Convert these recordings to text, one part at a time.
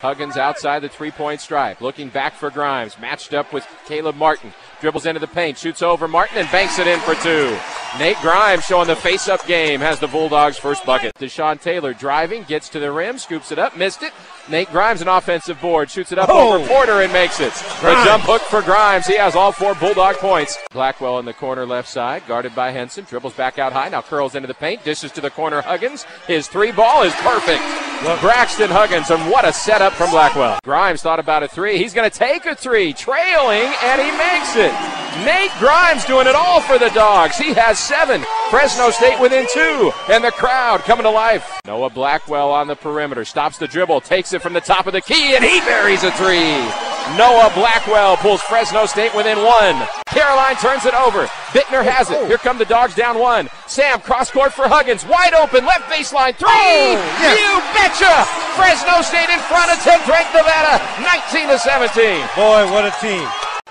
Huggins outside the three point stripe, looking back for Grimes, matched up with Caleb Martin. Dribbles into the paint, shoots over Martin, and banks it in for two. Nate Grimes showing the face up game has the Bulldogs' first bucket. Deshon Taylor driving, gets to the rim, scoops it up, missed it. Nate Grimes, an offensive board, shoots it up Oh. over Porter and makes it. Grimes. jump hook for Grimes. He has all four Bulldog points. Blackwell in the corner left side, guarded by Henson, dribbles back out high, now curls into the paint, dishes to the corner Huggins. His three ball is perfect. Braxton Huggins, and what a setup from Blackwell. Grimes thought about a three. He's going to take a three, trailing, and he makes it. Nate Grimes doing it all for the Dogs. He has seven. Fresno State within two, and the crowd coming to life. Noah Blackwell on the perimeter, stops the dribble, takes it from the top of the key, and he buries a three. Noah Blackwell pulls Fresno State within one. Caroline turns it over. Bittner has it. Here come the Dogs down one. Sam cross court for Huggins, wide open, left baseline three. Oh, yes. You betcha! Fresno State in front of 10th ranked Nevada, 19 to 17. Boy, what a team.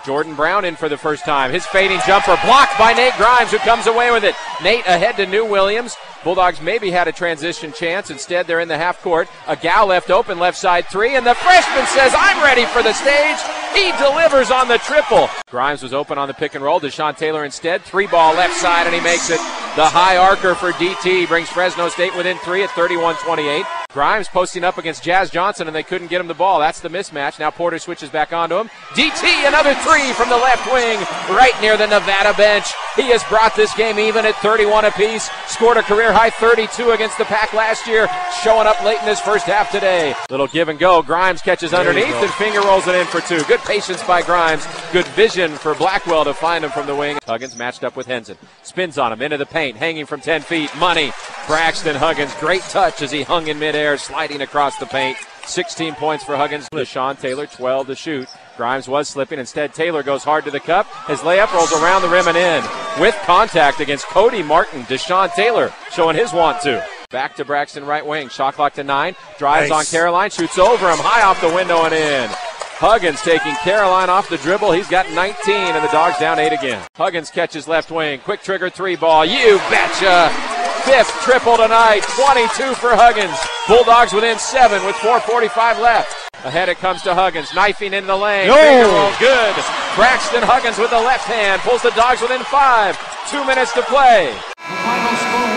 Jordan Brown in for the first time. His fading jumper blocked by Nate Grimes, who comes away with it. Nate ahead to New Williams. Bulldogs maybe had a transition chance. Instead, they're in the half court. A gal left open, left side three, and the freshman says, I'm ready for the stage. He delivers on the triple. Grimes was open on the pick and roll. Deshon Taylor instead. Three ball left side, and he makes it. The high archer for DT brings Fresno State within three at 31 28. Grimes posting up against Jazz Johnson, and they couldn't get him the ball. That's the mismatch. Now Porter switches back onto him. DT, another three from the left wing, right near the Nevada bench. He has brought this game even at 31 apiece. Scored a career high 32 against the Pack last year, showing up late in this first half today. Little give and go. Grimes catches you underneath and finger rolls it in for two. Good patience by Grimes. Good vision for Blackwell to find him from the wing. Huggins matched up with Henson. Spins on him into the paint, hanging from 10 feet. Money. Braxton Huggins. Great touch as he hung in midair, sliding across the paint. 16 points for Huggins. Deshon Taylor, 12 to shoot. Grimes was slipping. Instead, Taylor goes hard to the cup. His layup rolls around the rim and in. With contact against Cody Martin. Deshon Taylor showing his want to. Back to Braxton right wing. Shot clock to nine. Drives Nice. on Caroline. Shoots over him. High off the window and in. Huggins taking Caroline off the dribble. He's got 19 and the Dogs down eight again. Huggins catches left wing. Quick trigger three ball. You betcha. Fifth triple tonight. 22 for Huggins. Bulldogs within seven with 4.45 left. Ahead it comes to Huggins. Knifing in the lane. No. Good. Braxton Huggins with the left hand. Pulls the Dogs within five. Two minutes to play. The final score